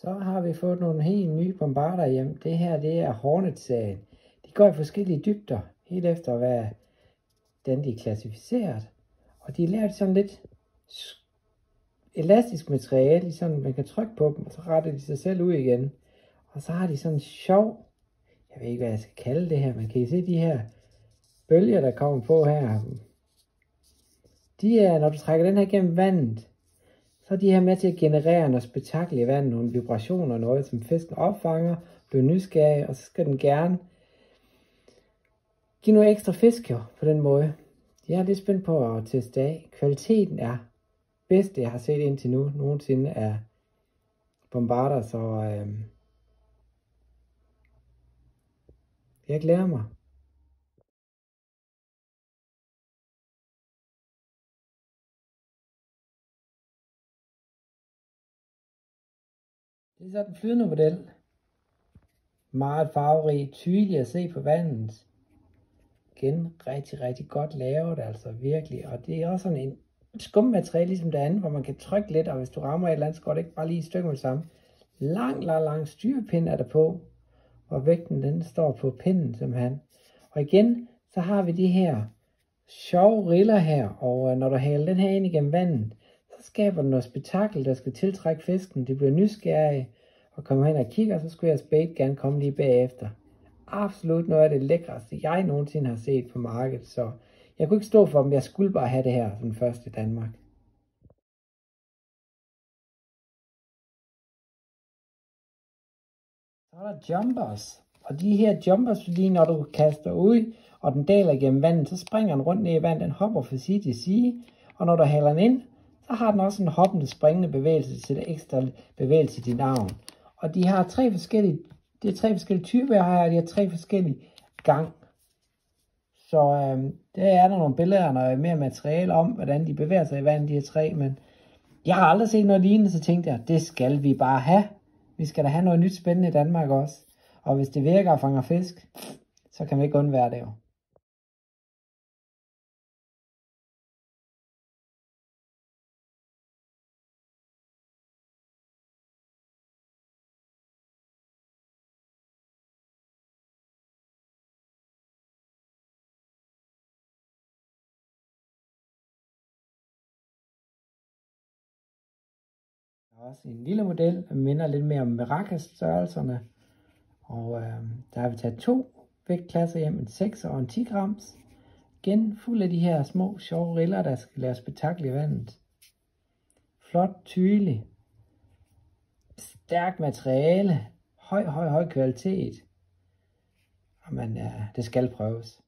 Så har vi fået nogle helt nye bombarder hjem. Det her, det er Hornet-serien. De går i forskellige dybder, helt efter hvad den de er klassificeret. Og de er lavet sådan lidt elastisk materiale, sådan man kan trykke på dem, og så retter de sig selv ud igen. Og så har de sådan en sjov, jeg ved ikke hvad jeg skal kalde det her, man kan I se de her bølger, der kommer på her. De er, når du trækker den her gennem vandet, så er de her med til at generere noget spektakel i vandet, nogle vibrationer, noget som fisken opfanger, bliver nysgerrig, og så skal den gerne give noget ekstra fisk jo, på den måde. Jeg er lidt spændt på at teste af. Kvaliteten er bedste, jeg har set indtil nu, nogensinde af bombarder, så øh, jeg glæder mig. Det er så den flydende model. Meget farverig, tydelig at se på vandet. Igen rigtig, rigtig godt lavet, altså virkelig. Og det er også sådan en skummateriale, ligesom det andet, hvor man kan trykke lidt, og hvis du rammer et eller andet, så går det ikke bare lige i stykker med det samme. Lang, lang, lang styrepind er der på, og vægten den står på pinden simpelthen. Og igen, så har vi de her sjove riller her, og øh, når du hælder den her ind igennem vandet, skaber den noget spektakel, der skal tiltrække fisken. De bliver nysgerrige og kommer hen og kigger, så skulle jeg bait gerne komme lige bagefter. Absolut noget af det lækreste, jeg nogensinde har set på markedet, så jeg kunne ikke stå for dem, jeg skulle bare have det her som først i Danmark. Så er der jumpers. Og de her jumpers, fordi når du kaster ud, og den daler gennem vandet, så springer den rundt ned i vandet, den hopper fra side til side, og når du hælder den ind, der har den også en hoppende, springende bevægelse til det ekstra bevægelse i din arm. Og de har tre forskellige, det er tre forskellige typer, jeg har, og de har tre forskellige gang. Så øh, der er der nogle billeder og noget mere materiale om, hvordan de bevæger sig i vandet, de her tre, men jeg har aldrig set noget lignende, så tænkte jeg, det skal vi bare have. Vi skal da have noget nyt spændende i Danmark også. Og hvis det virker og fanger fisk, så kan vi ikke undvære det jo. Også en lille model, der minder lidt mere om Maracas størrelserne. Og øh, der har vi taget to vægtklasser hjem, en 6 og en 10 grams. Igen fuld af de her små sjove riller, der skal lave spektakel i vandet. Flot, tydelig. Stærk materiale. Høj, høj, høj kvalitet. Og man, øh, det skal prøves.